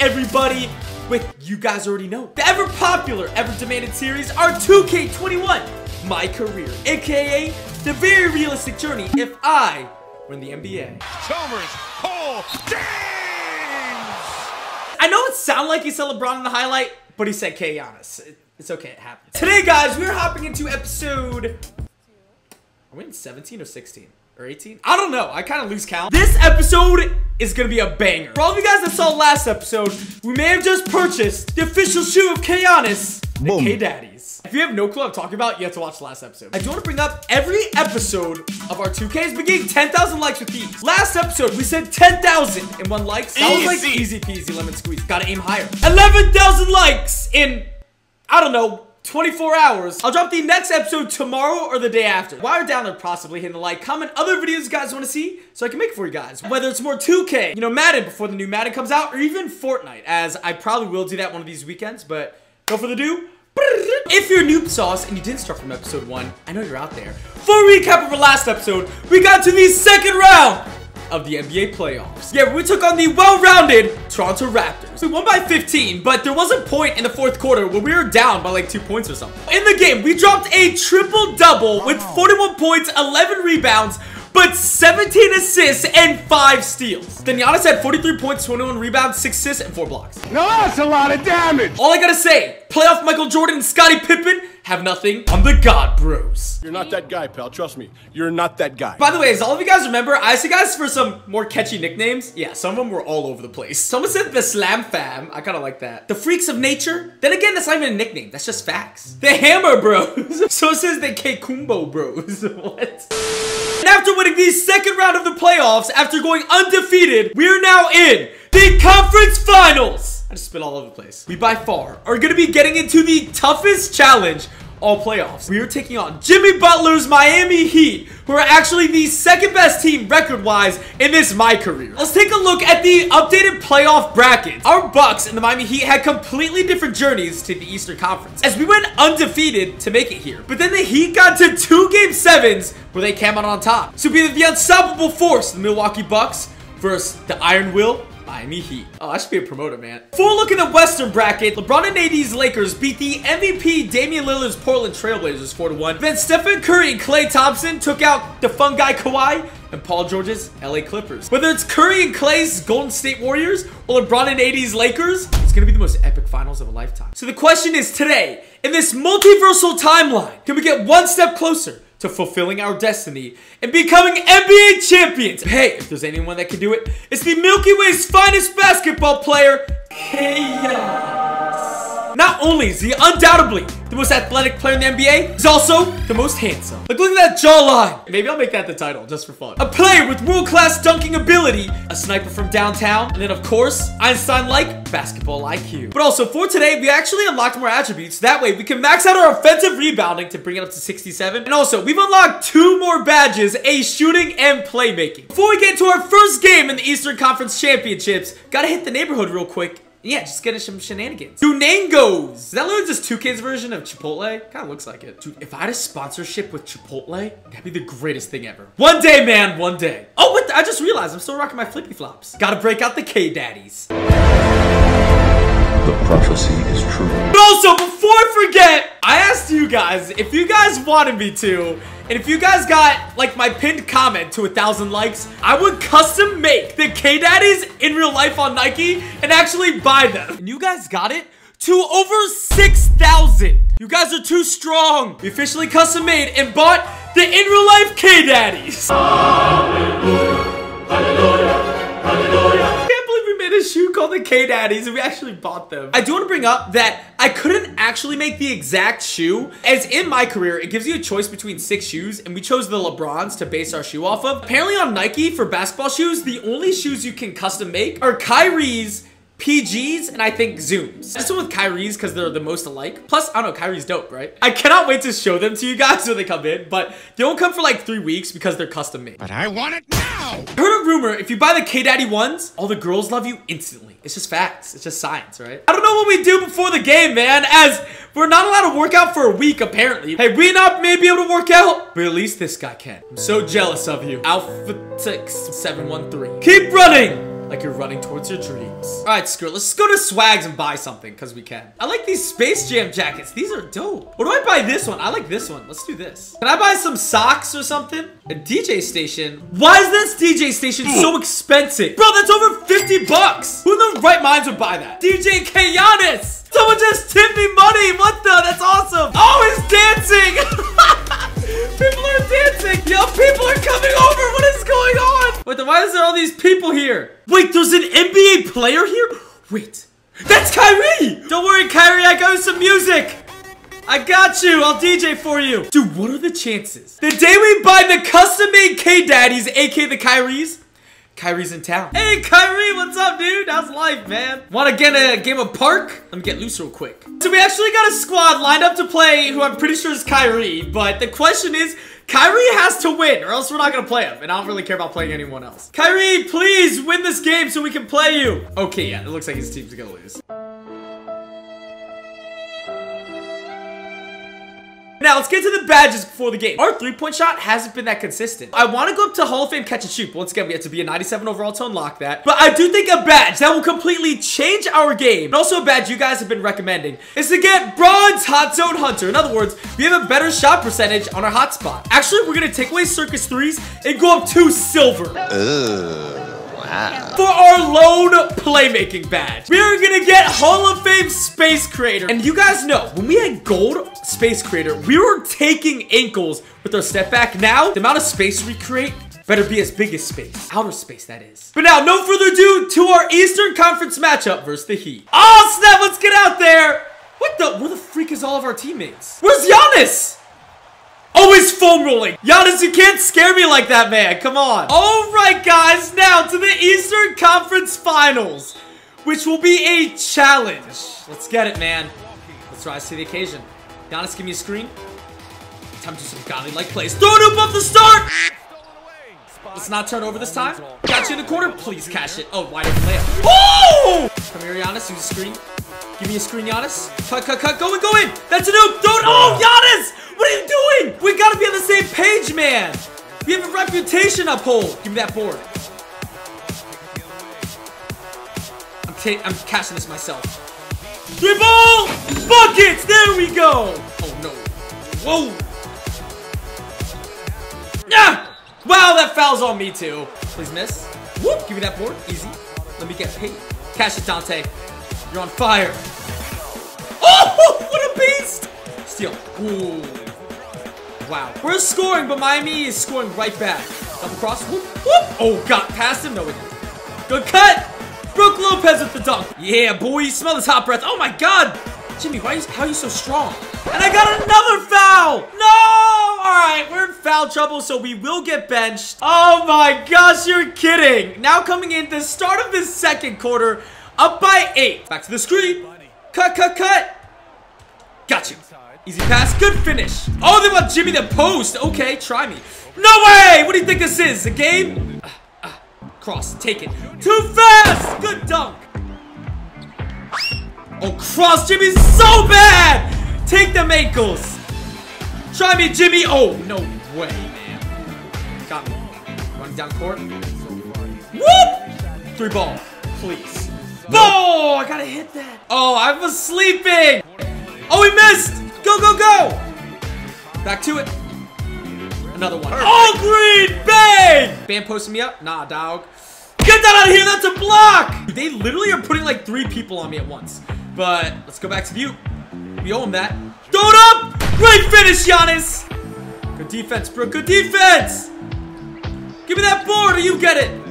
everybody, with you guys already know the ever popular, ever demanded series, our 2K21, My Career, aka the very realistic journey if I were in the NBA. Chalmers, Cole, James! I know it sounded like he said LeBron in the highlight, but he said Kaygiannis. It's okay, it happens. Today, guys, we're hopping into episode. Are we in 17 or 16? Or 18? I don't know. I kind of lose count. This episode is gonna be a banger. For all of you guys that saw last episode, we may have just purchased the official shoe of Kaygiannis, the Boom. K Daddies. If you have no clue what I'm talking about, you have to watch the last episode. I do want to bring up every episode of our 2Ks been getting 10,000 likes with these. Last episode, we said 10,00001 likes. That was like Easy. easy peasy lemon squeeze. Gotta aim higher. 11,000 likes in, I don't know, 24 hours. I'll drop the next episode tomorrow or the day after. While you're down there, possibly hitting the like, comment other videos you guys want to see so I can make for you guys. Whether it's more 2K, you know, Madden before the new Madden comes out, or even Fortnite, as I probably will do that one of these weekends, but go for the ado. If you're noob sauce and you didn't start from episode one, I know you're out there. For a recap of our last episode, we got to the second round of the NBA playoffs. Yeah, we took on the well-rounded Toronto Raptors. We won by 15, but there was a point in the fourth quarter where we were down by like two points or something. In the game, we dropped a triple-double with 41 points, 11 rebounds, but 17 assists and 5 steals. Then Giannis had 43 points, 21 rebounds, 6 assists, and 4 blocks. Now that's a lot of damage! All I gotta say, playoff Michael Jordan and Scottie Pippen have nothing on the God Bros. You're not that guy, pal. Trust me. You're not that guy. By the way, as all of you guys remember, I asked you guys for some more catchy nicknames. Yeah, some of them were all over the place. Someone said the Slam Fam. I kind of like that. The Freaks of Nature. Then again, that's not even a nickname. That's just facts. The Hammer Bros. so it says the K Kumbo Bros. what? And after winning the second round of the playoffs, after going undefeated, we are now in the conference finals. I just spit all over the place. We by far are to be getting into the toughest challenge all playoffs. We are taking on Jimmy Butler's Miami Heat, who are actually the second best team record-wise in this my career. Let's take a look at the updated playoff brackets. Our Bucks and the Miami Heat had completely different journeys to the Eastern Conference, as we went undefeated to make it here. But then the Heat got to two game sevens where they came out on top. So be the unstoppable force, the Milwaukee Bucks, versus the Iron Will, Miami Heat. Oh, I should be a promoter, man. Full look at the Western bracket, LeBron and AD's Lakers beat the MVP Damian Lillard's Portland Trailblazers 4-1. Then Stephen Curry and Klay Thompson took out the fun guy Kawhi and Paul George's LA Clippers. Whether it's Curry and Klay's Golden State Warriors or LeBron and AD's Lakers, it's gonna be the most epic finals of a lifetime. So the question is today, in this multiversal timeline, can we get one step closer to fulfilling our destiny and becoming NBA champions. Hey, if there's anyone that can do it, it's the Milky Way's finest basketball player, Chaos. Not only is he undoubtedly the most athletic player in the NBA, he's also the most handsome. Like, look at that jawline. Maybe I'll make that the title just for fun. A player with world-class dunking ability, a sniper from downtown, and then, of course, Einstein-like basketball IQ. But also, for today, we actually unlocked more attributes. That way, we can max out our offensive rebounding to bring it up to 67. And also, we've unlocked two more badges, a shooting and playmaking. Before we get into our first game in the Eastern Conference Championships, gotta hit the neighborhood real quick. Yeah, just get us some shenanigans. Dunangos! Is that literally just 2K's version of Chipotle? Kinda looks like it. Dude, if I had a sponsorship with Chipotle, that'd be the greatest thing ever. One day, man, one day. Oh, what? the- I just realized I'm still rocking my flippy flops. Gotta break out the K-Daddies. The prophecy is true. But also, before I forget, I asked you guys if you guys wanted me to, and if you guys got like my pinned comment to a thousand likes, I would custom make the K-Daddies in real life on Nike and actually buy them. And you guys got it to over 6,000. You guys are too strong. We officially custom made and bought the in real life K-Daddies. A shoe called the K Daddies and we actually bought them. I do want to bring up that I couldn't actually make the exact shoe. As in my career, it gives you a choice between six shoes and we chose the LeBrons to base our shoe off of. Apparently on Nike for basketball shoes, the only shoes you can custom make are Kyrie's PGs and I think Zooms. This one with Kyrie's because they're the most alike. Plus, I don't know, Kyrie's dope, right? I cannot wait to show them to you guys when they come in, but they won't come for like three weeks because they're custom made. But I want it now! Heard a rumor, if you buy the K-Daddy ones, all the girls love you instantly. It's just facts. It's just science, right? I don't know what we do before the game, man, as we're not allowed to work out for a week, apparently. Hey, we not may be able to work out, but at least this guy can. I'm so jealous of you. Alpha 6713. Keep running! Like you're running towards your dreams. All right, screw it. Let's go to Swags and buy something because we can. I like these Space Jam jackets. These are dope. Or do I buy this one? I like this one. Let's do this. Can I buy some socks or something? A DJ station. Why is this DJ station so expensive? Bro, that's over 50 bucks. Who in the right minds would buy that? DJ Kaygiannis. Someone just tipped me money. What the? That's awesome. Oh, he's dancing. people are dancing. Yo, people are coming over. What is going on? Wait, then why is there all these people here? Wait, there's an NBA player here? Wait, that's Kyrie. Don't worry, Kyrie. I got some music. I got you. I'll DJ for you. Dude, what are the chances? The day we buy the custom-made K-Daddies, aka the Kyries, Kyrie's in town. Hey, Kyrie, what's up, dude? How's life, man? Want to get a game of Park? Let me get loose real quick. So we actually got a squad lined up to play who I'm pretty sure is Kyrie, but the question is, Kyrie has to win, or else we're not gonna play him, and I don't really care about playing anyone else. Kyrie, please win this game so we can play you. Okay, yeah, it looks like his team's gonna lose. Now, let's get to the badges before the game. Our three-point shot hasn't been that consistent. I want to go up to Hall of Fame catch and shoot. Once again, we have to be a 97 overall to unlock that. But I do think a badge that will completely change our game, and also a badge you guys have been recommending, is to get Bronze Hot Zone Hunter. In other words, we have a better shot percentage on our hotspot. Actually, we're going to take away Circus 3s and go up to Silver. For our lone playmaking badge, we are gonna get Hall of Fame Space Creator. And you guys know, when we had Gold Space Creator, we were taking ankles with our step back. Now, the amount of space we create better be as big as space. Outer space, that is. But now, no further ado to our Eastern Conference matchup versus the Heat. Oh, snap, let's get out there. What the, where the freak is all of our teammates? Where's Giannis? Oh, he's foam rolling. Giannis, you can't scare me like that, man. Come on. All right, guys. Now to the Eastern Conference Finals, which will be a challenge. Let's get it, man. Let's rise to the occasion. Giannis, give me a screen. Time to do some godly-like plays. Throw it up off the start. Let's not turn over this time. Got you in the corner. Please cash it. Oh, wide open layup. Oh! Come here, Giannis. Use a screen. Give me a screen, Giannis. Cut, cut, cut. Go in, go in. That's a nuke. Don't. Oh, Giannis! What are you doing? We gotta be on the same page, man. We have a reputation uphold. Give me that board. I'm ta I'm cashing this myself. Three ball buckets. There we go. Oh no. Whoa. Yeah. Wow, that foul's on me too. Please miss. Whoop. Give me that board. Easy. Let me get paid. Cash it, Donte. You're on fire. Oh, what a beast! Steal. Ooh. Wow. We're scoring, but Miami is scoring right back. Double cross. Whoop, whoop. Oh, got past him. No, we didn't. Good cut. Brook Lopez with the dunk. Yeah, boy. Smell this hot breath. Oh, my God. Jimmy, why you, how are you so strong? And I got another foul. No. All right, we're in foul trouble, so we will get benched. Oh, my gosh. You're kidding. Now coming in the start of this second quarter, up by eight. Back to the screen. Cut, cut, cut. Got you. Easy pass. Good finish. Oh, they want Jimmy the post. Okay, try me. No way! What do you think this is? A game? Cross. Take it. Too fast! Good dunk. Oh, cross. Jimmy's so bad! Take them ankles. Try me, Jimmy. Oh, no way, man. Got me. Running down court. Whoop! Three ball. Please. Oh, I gotta hit that. Oh, I was sleeping. Oh, he missed. Go, go, go! Back to it. Another one. Oh, green! Bang! Bam posting me up? Nah, dog. Get that out of here! That's a block! They literally are putting like three people on me at once. But let's go back to view. We owe him that. Throw it up! Great finish, Giannis! Good defense, bro. Good defense! Give me that board or you get it!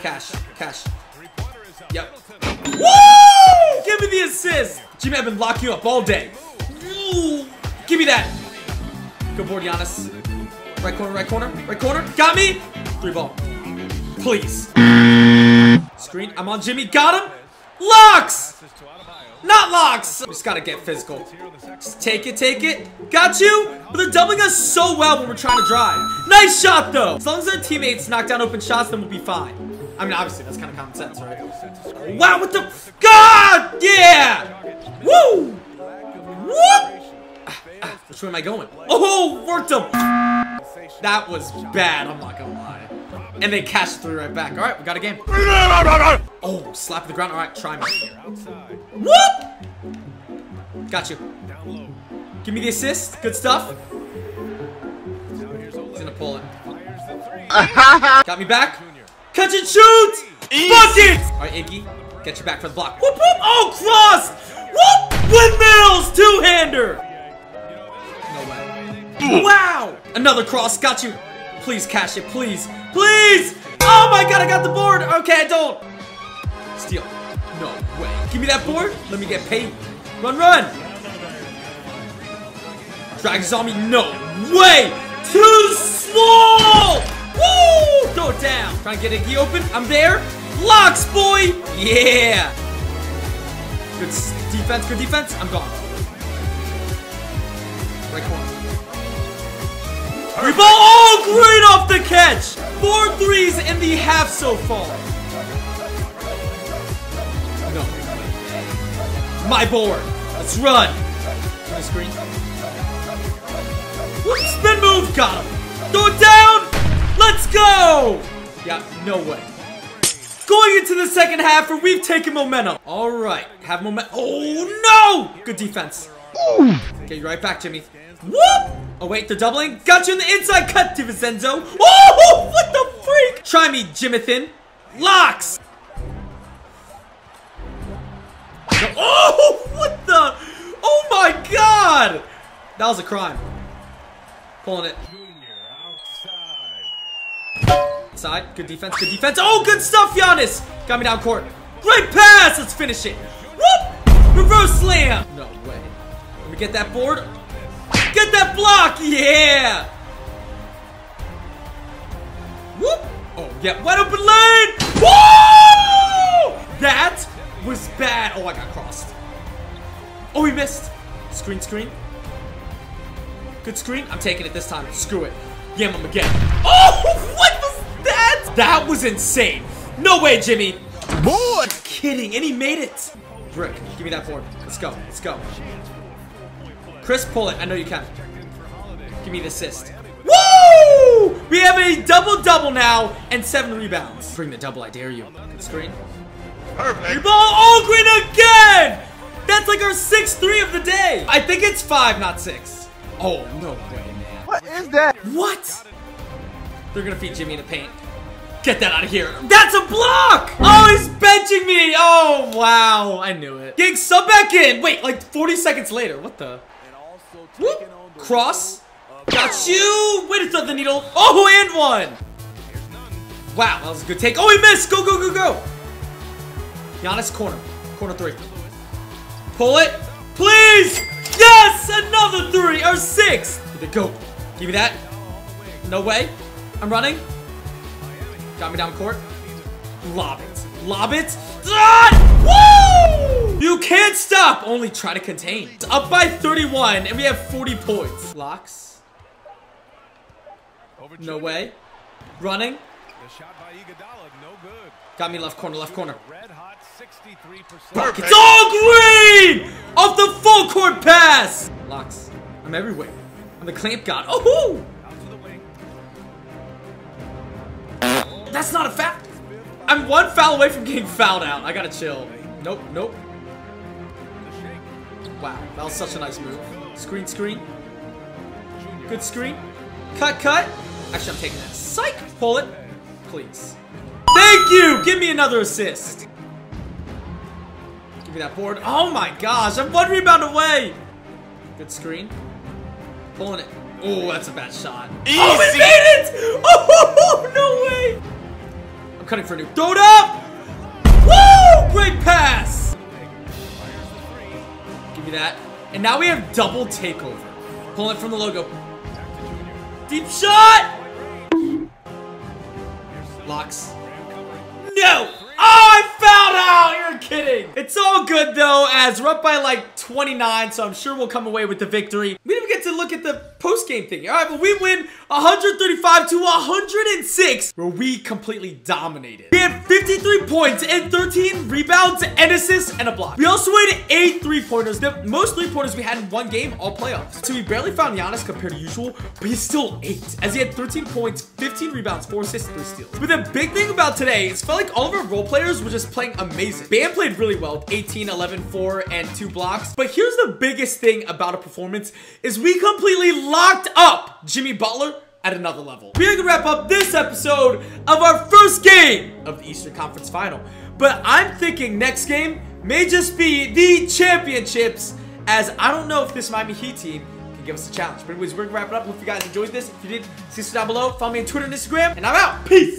Cash. Cash. Yep. Woo! Give me the assist. Jimmy, I've been locking you up all day. Ooh. Give me that. Good board, Giannis. Right corner, right corner, right corner. Got me. Three ball. Please. Screen. I'm on Jimmy. Got him. Locks. Not locks. We just gotta get physical. Just take it, take it. Got you. But they're doubling us so well when we're trying to drive. Nice shot, though. As long as our teammates knock down open shots, then we'll be fine. I mean, obviously, that's kind of common sense, right? Wow, what the? God! Yeah! Woo! Whoop! Ah, which way am I going? Oh, worked him! That was bad, I'm not gonna lie. and they catch three right back. All right, we got a game. Oh, slap the ground. All right, try me. Whoop! Got you. Give me the assist. Good stuff. He's gonna pull it. Got me back. Catch and shoot! Bucket! Alright, Iggy. Get your back for the block. Whoop whoop! Oh, cross! Whoop! Windmills! Two-hander! No way. Wow! Another cross. Got you. Please cash it. Please. Please! Oh my god, I got the board! Okay, I don't. Steal. No way. Give me that board. Let me get paid. Run, run! Drags zombie. No way! Too small! It down. Trying to get Iggy open. I'm there. Locks, boy! Yeah! Good defense, good defense. I'm gone. Right corner. Ball. Oh, great off the catch! Four threes in the half so far. No. My board. Let's run. On the screen. Spin move. Got him. Throw it down. Go. Yeah, no way. Going into the second half where we've taken momentum. All right, have momentum. Oh no! Good defense. Get you right back, Jimmy. Whoop! Oh wait, they're doubling. Got you in the inside cut, DiVincenzo. Oh, what the freak? Try me, Jimathan. Locks. Oh, what the? Oh my God! That was a crime. Pulling it. Side, good defense, good defense. Oh, good stuff, Giannis. Got me down court. Great pass. Let's finish it. Whoop! Reverse slam. No way. Let me get that board. Get that block. Yeah. Whoop. Oh, yeah. Wide open lane. Woo! That was bad. Oh, I got crossed. Oh, he missed. Screen, screen. Good screen. I'm taking it this time. Screw it. Yam him again. Oh, what was that? That was insane. No way, Jimmy. Boy! Kidding, and he made it. Brick, give me that board. Let's go. Let's go. Chris, pull it. I know you can. Give me the assist. Woo! We have a double-double now and seven rebounds. Bring the double, I dare you. Good screen. Perfect. Ball, oh, green again! That's like our 6-3 of the day. I think it's five, not six. Oh, no way, man. What is that? What? They're gonna feed Jimmy in the paint. Get that out of here. That's a block! Oh, he's benching me! Oh, wow. I knew it. Gig, sub back in. Wait, like 40 seconds later. What the? Whoop. Cross. Got you. Wait, it's not the needle. Oh, and one. Wow, that was a good take. Oh, he missed. Go, go, go, go. Giannis, corner. Corner three. Pull it. Please. Yes, another three. Or six. Go. Give me that. No way. I'm running. Got me down court. Lob it. Lob it. Ah! Woo! You can't stop. Only try to contain. It's up by 31, and we have 40 points. Locks. No way. Running. The shot by Iguodala, no. Got me left corner, left corner. Red hot 63%. Buckets. Oh, green! Off the full court pass. Locks. I'm everywhere. I'm the clamp god. Oh! Out That's not a foul. I'm one foul away from getting fouled out. I gotta chill. Nope, nope. Wow, that was such a nice move. Screen, screen. Good screen. Cut, cut. Actually, I'm taking that. Psych! Pull it. Please. Thank you! Give me another assist. Give me that board. Oh my gosh, I'm one rebound away. Good screen. Pulling it. Oh, that's a bad shot. Oh, it made it! Oh, no way! Cutting for a new. Throw it up! Woo! Great pass! Give me that. And now we have double takeover. Pull it from the logo. Deep shot! Locks. No! Oh, I fouled out! You're kidding. It's all good though, as we're up by like 29, so I'm sure we'll come away with the victory. We didn't even get to look at the post-game thing. All right, but we win 135 to 106, where we completely dominated. We had 53 points and 13 rebounds and assists and a block. We also had eight three-pointers, the most three-pointers we had in one game all playoffs. So we barely found Giannis compared to usual, but he's still eight, as he had 13 points, 15 rebounds, four assists, three steals. But the big thing about today is felt like all of our role players were just playing amazing. Bam played really well, 18, 11, 4, and two blocks. But here's the biggest thing about a performance is we completely locked up Jimmy Butler at another level. We're gonna wrap up this episode of our first game of the Eastern Conference Final. But I'm thinking next game may just be the championships, as I don't know if this Miami Heat team can give us a challenge. But anyways, we're gonna wrap it up. Hope you guys enjoyed this. If you did, see us down below. Follow me on Twitter and Instagram, and I'm out. Peace!